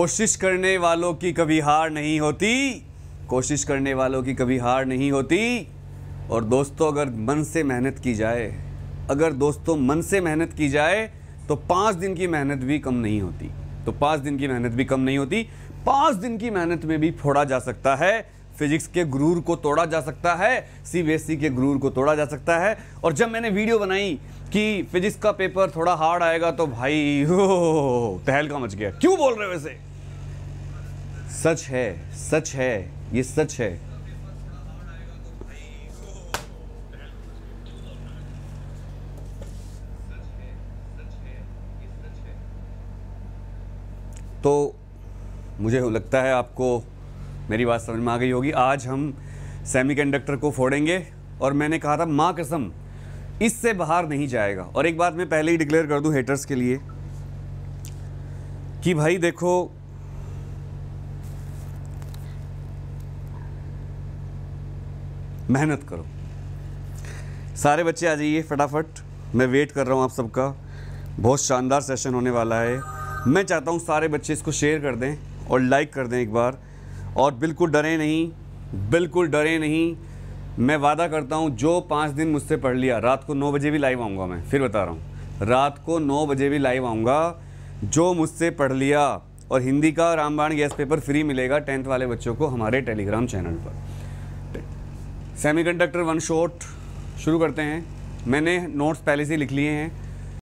कोशिश करने वालों की कभी हार नहीं होती। कोशिश करने वालों की कभी हार नहीं होती। और दोस्तों, अगर मन से मेहनत की जाए, अगर दोस्तों मन से मेहनत की जाए तो पाँच दिन की मेहनत भी कम नहीं होती। तो पाँच दिन की मेहनत भी कम नहीं होती। पाँच दिन की मेहनत में भी फोड़ा जा सकता है। फिजिक्स के गुरूर को तोड़ा जा सकता है, सीबीएसई के गुरूर को तोड़ा जा सकता है। और जब मैंने वीडियो बनाई कि फिजिक्स का पेपर थोड़ा हार्ड आएगा तो भाई, हो तहलका मच गया। क्यों बोल रहे हो वैसे सच है सच है, ये सच है। तो मुझे लगता है आपको मेरी बात समझ में आ गई होगी। आज हम सेमीकंडक्टर को फोड़ेंगे और मैंने कहा था, माँ कसम, इससे बाहर नहीं जाएगा। और एक बात मैं पहले ही डिक्लेयर कर दूँ हेटर्स के लिए कि भाई देखो, मेहनत करो। सारे बच्चे आ जाइए फटाफट। मैं वेट कर रहा हूँ आप सबका। बहुत शानदार सेशन होने वाला है। मैं चाहता हूँ सारे बच्चे इसको शेयर कर दें और लाइक कर दें एक बार। और बिल्कुल डरे नहीं, बिल्कुल डरे नहीं। मैं वादा करता हूँ, जो पाँच दिन मुझसे पढ़ लिया, रात को नौ बजे भी लाइव आऊँगा मैं, फिर बता रहा हूँ। रात को नौ बजे भी लाइव आऊँगा, जो मुझसे पढ़ लिया, और हिंदी का रामबाण गैस पेपर फ्री मिलेगा टेंथ वाले बच्चों को हमारे टेलीग्राम चैनल पर। सेमीकंडक्टर वन शॉट, शुरू करते हैं। मैंने नोट्स पहले से लिख लिए हैं।